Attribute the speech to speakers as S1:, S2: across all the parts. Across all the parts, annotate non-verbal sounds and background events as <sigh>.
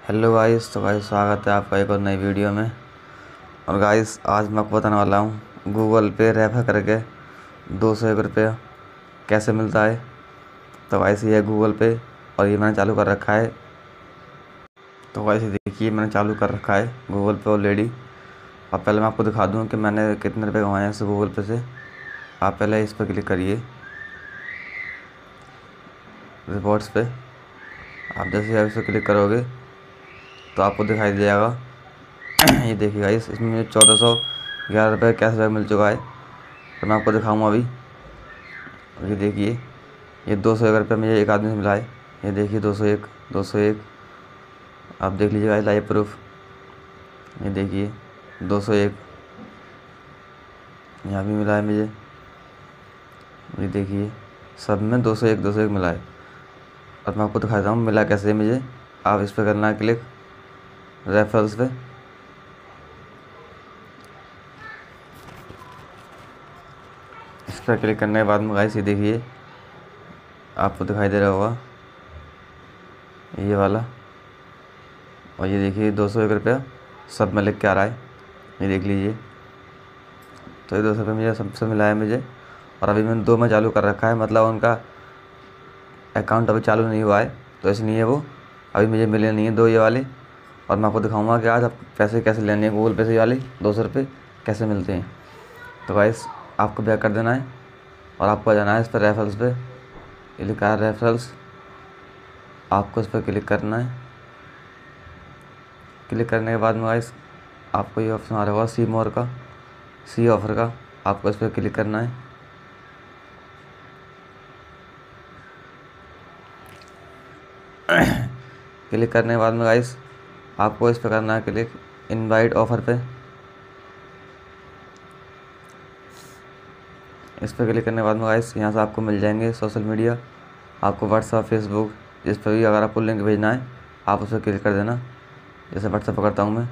S1: Hello guys तो guys, स्वागत है आपका एक और नई वीडियो में। और गाइस, आज मैं आपको बताने वाला हूँ, गूगल पे रेफर करके दो सौ एक रुपया कैसे मिलता है। तो गाइस, ये है गूगल पे, और ये मैंने चालू कर रखा है। तो गाइस देखिए मैंने चालू कर रखा है गूगल पे ऑलरेडी अब पहले मैं आपको दिखा दूँ कि मैंने कितने रुपये कमाए हैं गूगल पे से। आप पहले इस पर क्लिक करिए रिपोर्ट्स पे। आप जैसे आप इस पर क्लिक करोगे तो आपको दिखाई दे जाएगा। <clears throat> ये देखिए गाइस इसमें चौदह सौ ग्यारह रुपये कैश मिल चुका है। तो मैं आपको दिखाऊँगा अभी। ये देखिए, ये दो सौ एक रुपये मुझे एक आदमी से मिला है। ये देखिए दो सौ एक, दो सौ एक। आप देख लीजिएगा लाइव प्रूफ ये देखिए, दो सौ एक। यहाँ भी मिला है मुझे। ये देखिए, सब में दो सौ एक, दो सौ एक मिला है। और मैं आपको दिखाता हूँ, मिला कैसे मुझे। आप इस पर करना क्लिक रेफरल्स पे इस पर क्लिक करने के बाद में गाइस ये देखिए, आपको दिखाई दे रहा होगा, ये वाला। और ये देखिए, दो सौ एक रुपया सब में लिख के आ रहा है। ये देख लीजिए। तो ये दो सौ रुपये मुझे सबसे मिला है मुझे। और अभी मैंने दो में चालू कर रखा है मतलब उनका अकाउंट अभी चालू नहीं हुआ है तो इसलिए वो अभी मुझे मिले नहीं है, दो ये वाले। और मैं आपको दिखाऊँगा कि आज आप पैसे कैसे लेने हैं गूगल पे से वाले दो सौ रुपये कैसे मिलते हैं। तो वाइस आपको बैक कर देना है और आपको आ जाना है इस पर रेफरल्स पे। ये लिखा रेफरल्स आपको इस पर क्लिक करना है। क्लिक करने के बाद में वाइस आपको ये ऑप्शन आ रहा होगा सी मोर का सी ऑफ़र का। आपको इस पर क्लिक करना है। <coughs> क्लिक करने के बाद में गाइस आपको इस पर करना है क्लिक इनवाइट ऑफ़र पे। इस पर क्लिक करने के बाद में गाइस यहाँ से आपको मिल जाएँगे सोशल मीडिया आपको व्हाट्सअप फेसबुक जिस पर भी अगर आपको लिंक भेजना है, आप उस पर क्लिक कर देना। जैसे व्हाट्सअप करता हूँ मैं।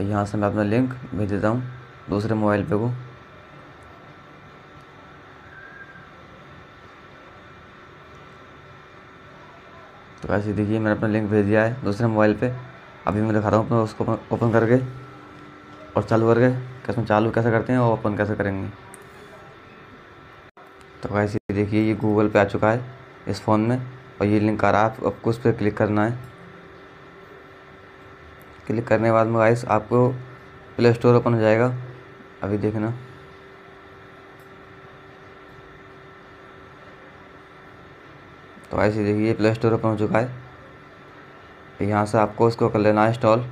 S1: यहाँ से मैं अपना लिंक भेज देता हूँ दूसरे मोबाइल पे को। तो ऐसे देखिए, मैंने अपना लिंक भेज दिया है दूसरे मोबाइल पे। अभी मैं दिखा रहा हूँ अपना, उसको ओपन करके और चालू करके, कैसे चालू कैसे करते हैं और ओपन कैसे करेंगे। तो ऐसे देखिए, ये गूगल पे आ चुका है इस फ़ोन में और ये लिंक आ रहा है। आपको उस पर क्लिक करना है। क्लिक करने के बाद में आपको प्ले स्टोर ओपन हो जाएगा। अभी देखना। तो ऐसे देखिए प्ले स्टोर ओपन हो चुका है। यहाँ से आपको उसको कर लेना है इंस्टॉल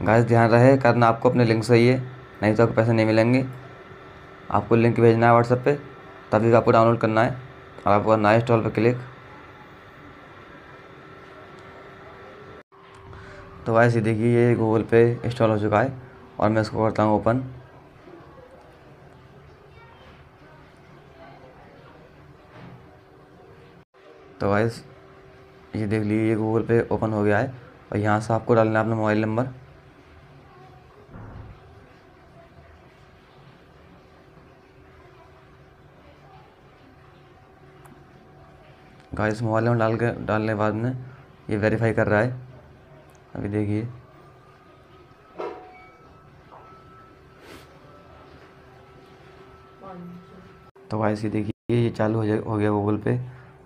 S1: गाइस ध्यान रहे, करना आपको अपने लिंक से ही है नहीं तो आपको पैसे नहीं मिलेंगे। आपको लिंक भेजना है व्हाट्सएप पे, तभी आपको डाउनलोड करना है, और आपको करना इंस्टॉल पर क्लिक तो ऐसे देखिए ये गूगल पे इंस्टॉल हो चुका है, और मैं इसको करता हूँ ओपन तो वाइस ये देख लीजिए, ये गूगल पे ओपन हो गया है और यहाँ से आपको डालना है अपना mobile number guys mobile number डाल के, डालने के बाद में ये वेरीफाई कर रहा है। अभी देखिए। तो वाइस ये देखिए, ये चालू हो हो गया गूगल पे।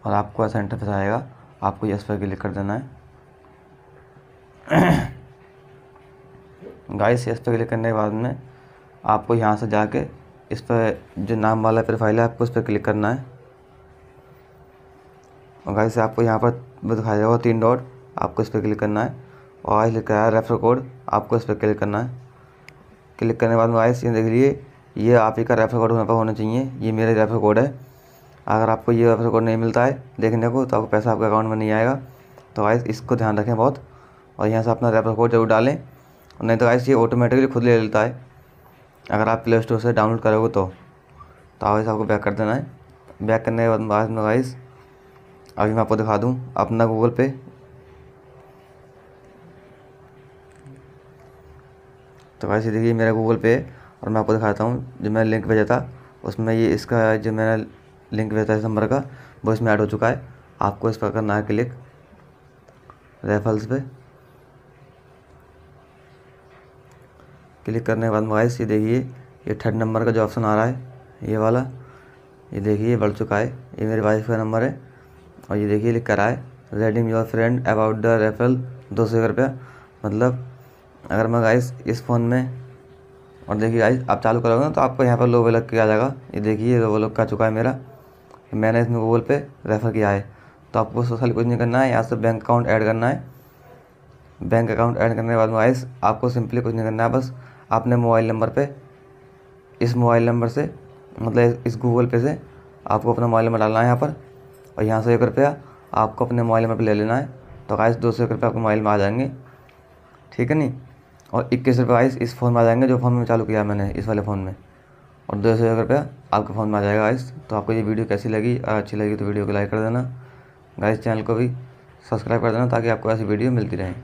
S1: और आपको ऐसा इंटरफेस आएगा, आपको यस पर क्लिक कर देना है। <coughs> गाइस यस पर क्लिक करने के बाद में आपको यहाँ से जाके इस पर जो नाम वाला प्रोफ़ाइल है, आपको उस पर क्लिक करना है। और गाइस आपको यहाँ पर दिखाया जाएगा तीन डॉट आपको इस पर क्लिक करना है। और आज लिखा है रेफर कोड आपको इस पर क्लिक करना है। क्लिक करने के बाद गाइस ये देख लीजिए, ये आप ही का रेफर कोड होने पर होना चाहिए, ये मेरा रेफर कोड है। अगर आपको ये रेफर कोड नहीं मिलता है देखने को तो आपको पैसा आपके अकाउंट में नहीं आएगा। तो गाइस इसको ध्यान रखें बहुत और यहाँ से अपना रेफर कोड ज़रूर डालें। नहीं तो गाइस ये ऑटोमेटिकली खुद ले लेता है। अगर आप प्ले स्टोर से डाउनलोड करोगे तो तो आपको बैक कर देना है। बैक करने के बाद में गाइस अभी मैं आपको दिखा दूँ अपना गूगल पे तो वैसे देखिए मेरा गूगल पे और मैं आपको दिखाता हूँ जो मैंने लिंक भेजा था। उसमें ये इसका जो मैंने लिंक रहता है नंबर का, वो इसमें ऐड हो चुका है। आपको इस पर करना है क्लिक रेफल्स पे। क्लिक करने के बाद गाइस ये देखिए, ये थर्ड नंबर का जो ऑप्शन आ रहा है, ये वाला, ये देखिए बढ़ चुका है। ये मेरे वाइफ का नंबर है और ये देखिए लिख कर आए reading your friend about the referral दो सौ रुपया। मतलब अगर मैं गाइस इस फ़ोन में, और देखिए गाइस आप चालू करोगे ना तो आपको यहाँ पर लो लग के आ जाएगा। ये देखिए लो लग का चुका है मेरा। मैंने इसमें गूगल पे रेफ़र किया है। तो आपको सोशल कुछ नहीं करना है यहाँ से बैंक अकाउंट ऐड करना है। बैंक अकाउंट ऐड करने के बाद गाइस आपको सिंपली कुछ नहीं करना है, बस अपने मोबाइल नंबर पे, इस मोबाइल नंबर से मतलब इस गूगल पे से आपको अपना मोबाइल नंबर डालना है यहाँ पर। और यहाँ से एक रुपया आपको अपने मोबाइल नंबर पर ले लेना है। तो गाइस दो सौ एक रुपये आपके मोबाइल में आ जाएँगे। ठीक है नहीं? और इक्कीस रुपये गाइस इस फ़ोन में आ जाएँगे, जो फ़ोन में चालू किया मैंने, इस वाले फ़ोन में। और दो हज़ार रुपया आपके फ़ोन में आ जाएगा गाइस। तो आपको ये वीडियो कैसी लगी अच्छी लगी तो वीडियो को लाइक कर देना। गाइस, चैनल को भी सब्सक्राइब कर देना ताकि आपको ऐसी वीडियो मिलती रहे।